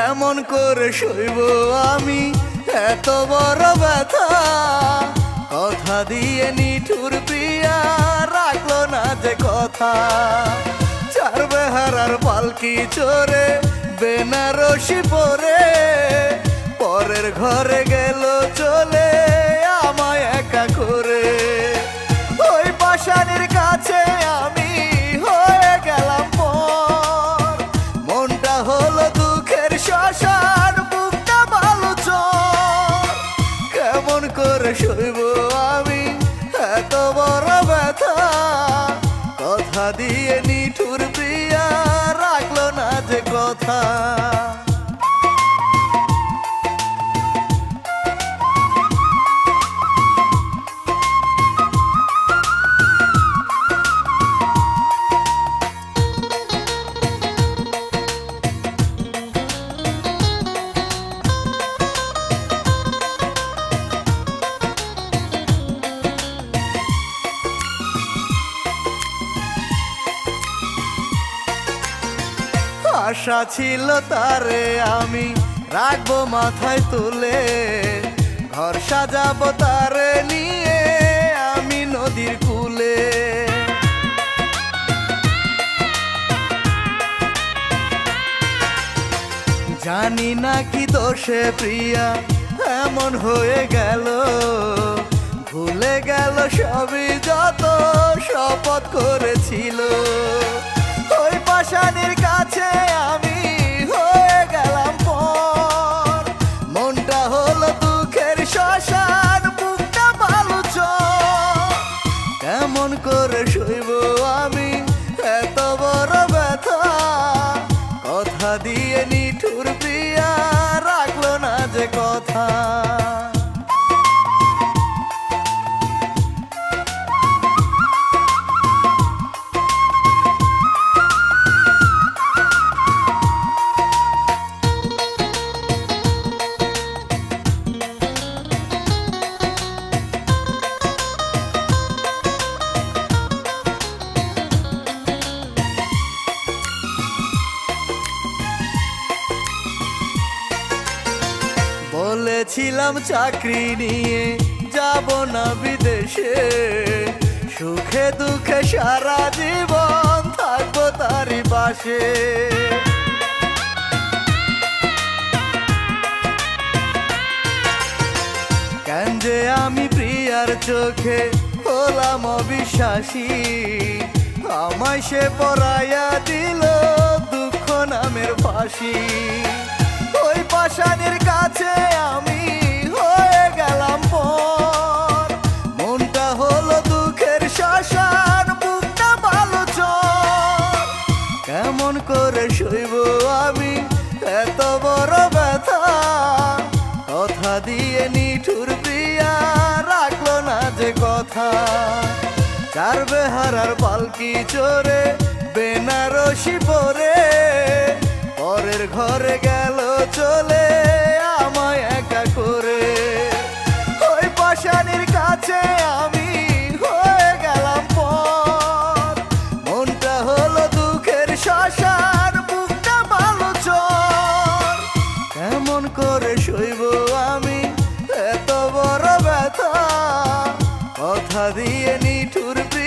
কেমন করে শৈব আমি? এত বড় ব্যথা। কথা দিয়ে নিঠুর প্রিয়া রাখল না যে কথা। চার বেহারার পালকি চোরে, বেনারসি পরে। পরের ঘরে গেল চলে শ্মশান বুকটা ভালো চর কেমন করে সইব আমি? এত বড় ব্যথা। কথা দিয়ে নিঠুর প্রিয়া রাখল না যে কথা। আশা ছিল তারে আমি রাখব মাথায় তুলে। ঘর সাজাবো তারে নিয়ে আমি নদীর কুলে। জানি না কি দোষে প্রিয়া, এমন হয়ে গেল। ভুলে গেল সবই যত শপথ করেছিল। ওই পাশানির বলেছিলাম চাকরি নিয়ে, যাব না বিদেশে। সুখে দুঃখে সারা জীবন থাকব তারই পাশে। কেন যে আমি প্রিয়ার চোখে হলাম অবিশ্বাসী, আমায় সে পরাইয়া দিল দুঃখ নামের ফাঁসি। ওই পাশানির কাছে করে সইব আমি? এত বড় ব্যথা। কথা দিয়ে নিঠুর প্রিয়া রাখল না যে কথা। চার বেহারার পালকি চোরে, বেনারসি পরে, পরের ঘরে গেল চলে আমায় একা করে। ওই পাশানির কাছে ஒரு